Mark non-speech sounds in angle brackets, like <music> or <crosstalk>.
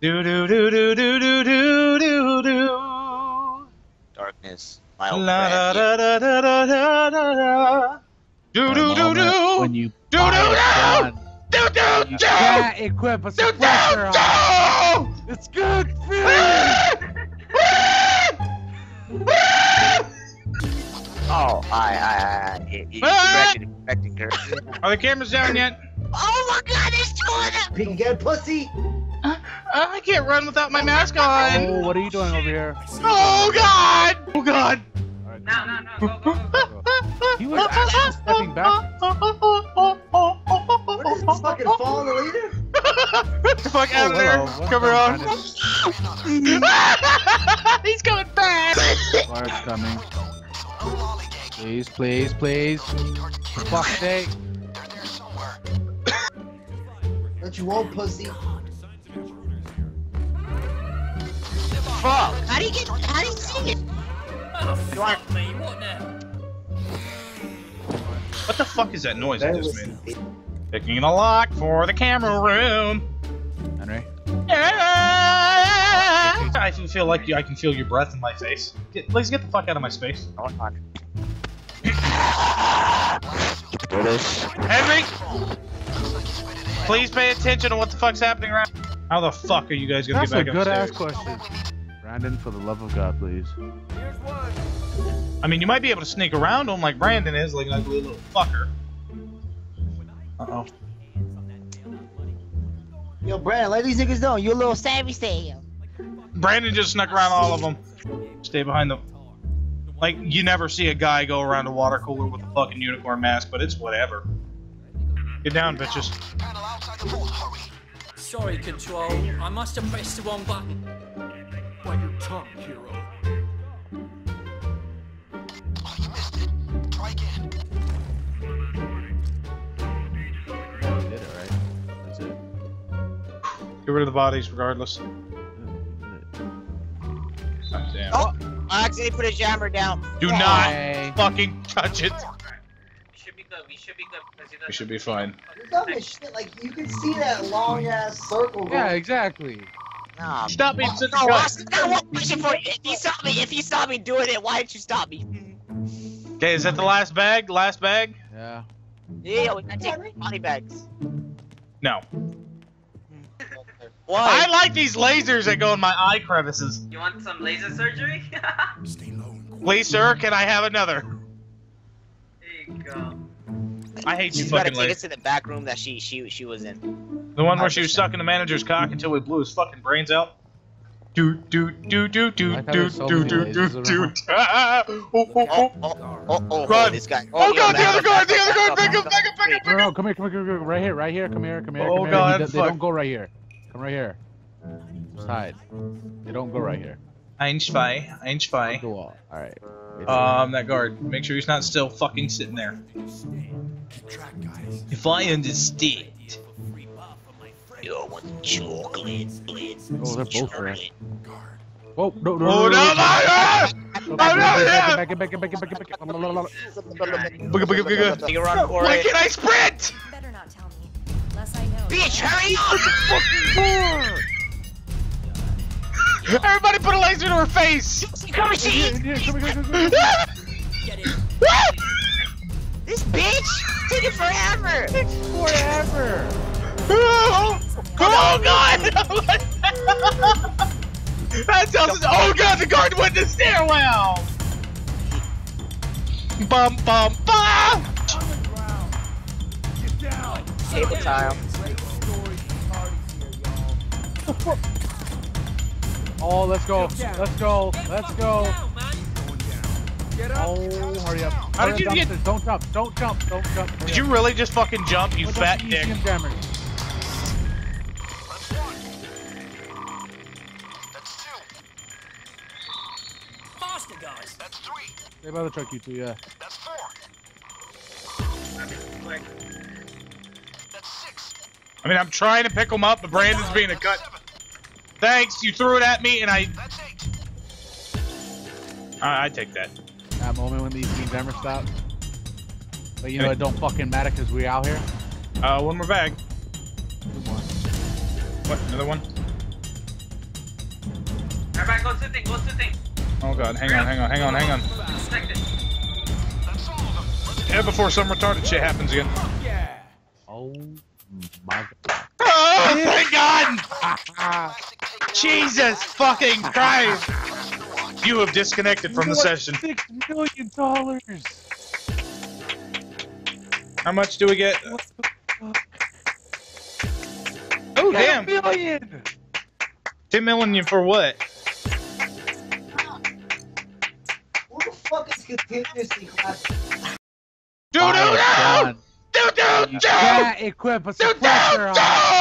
Do do do do do do do do do. Darkness. My old La da friend. da da da da da da. Do do do do. When you Do, do, do. Do do you do. can't equip a Do do suppressor on. do. It's good feeling. <laughs> Oh, I, I, I, I. He, he Ah! directed, directing her. Are the cameras down yet? oh my god, there's two of them! Pig and get pussy. Uh, I can't run without my mask on. Oh, what are you doing over here? Oh God! Oh God! Alright, No, no, no, go, go, go, go. He was actually stepping back. What is this fucking falling the leader? Get <laughs> the fuck out of Oh, there! hello. Come around. He's coming back! Guards coming. Please, please, please. For fuck's sake. Don't you want pussy? Fuck! How do you get, how do you see it? Oh, you want, Me, what now? What the fuck is that noise I just made? Picking a lock for the camera room. Henry. Yeah! I can feel like I can feel your breath in my face. Get, please get the fuck out of my space. hold on. British. Henry! Please pay attention to what the fuck's happening around. How the fuck are you guys gonna get back out? That's a get back good ass upstairs? question. Brandon, for the love of God, please. I mean, you might be able to sneak around them like Brandon is, like an ugly little fucker. Uh oh. Yo, Brandon, let these niggas know You're a little savvy stay. Brandon just snuck around all of them. Stay behind them. Like, you never see a guy go around a water cooler with a fucking unicorn mask, but it's whatever. Get down, bitches. Sorry, Control. I must have pressed the wrong button. Bite your tongue, hero. Yeah, we did it, right? That's it. Get rid of the bodies, regardless. God damn. Oh! I accidentally put a jammer down. Do we not did fucking touch it. We should be good. We should be good We should be fine. You're dumb as shit. Like you can see that long ass circle. Yeah, exactly. Nah. Stop being such a No, I got one question for you. If you saw me, if you saw me doing it, why didn't you stop me? Okay, is that the last bag? Last bag? Yeah. Yeah, we gotta take body bags. No. What? I like these lasers that go in my eye crevices. You want some laser surgery? <laughs> Stay low and quiet. Please, sir, can I have another? there you go. I hate you fucking. She's gotta take us to the back room that she she she was in. The one where she was sucking the manager's cock until we blew his fucking brains out. Do do do do do do do do do do. Ah, oh, oh, Oh, oh. oh, Run. oh, this guy. Oh, God, the other guard, the other guard, pick back him, up, pick him, pick him, Wait, pick No, no, come here, come here, come here, right here, right here, come here, come here, Oh. God, They, they don't go right here. Come right here. Just hide. They don't go right here. Ein zwei, ein zwei. Go wall. All right. Um, that guard. Make sure he's not still fucking sitting there. Keep track, guys. If I understand. Yo, want chocolate, blitz, Oh, they're both there. Oh, chocolate. Guard. Whoa, no, no, Oh no, no, no! no! Oh, no, yeah! Back it, back it, back it, back it, back it. La, la, la, la. Booga, booga, booga. Take a run for Why it. can I sprint? Better not tell me. Less I know. Bitch, hurry up! Everybody put a laser to her face! Come here, she. Yeah, come here, come here, come here. Get it. This bitch taking forever. Forever. <laughs> Oh, Oh, god! <laughs> that sounds. Oh god, the guard went to the stairwell! Bum bum bum! Table tile. Oh, let's go. Let's go. Let's go. Oh, hurry up. How did you get- dumpsters. Don't jump. Don't jump. Don't jump. Did you really just fucking jump, you fat those dick? ECM jammers. Faster. Stay by the truck, you two, yeah. Quick. I mean, I'm trying to pick them up, but Brandon's being a cut. Thanks, you threw it at me, and I. That's I, I take that. That moment when these ECM ever stop. But you know, it don't fucking matter because we out here. Uh, one more bag. Good one. What? Another one? Alright, go sitting, go sitting. Oh god, hang on, hang on, hang on, hang on. Second. Yeah, before some retarded shit happens again. Oh my god. Oh, thank God! Jesus fucking Christ! You have disconnected from the session. Six million dollars. How much do we get? Oh damn! million. Ten million for what? Continuously clapping? Dude, dude, dude! Gun. Dude, dude, You dude! can't equip a Dude, suppressor dude, on. dude!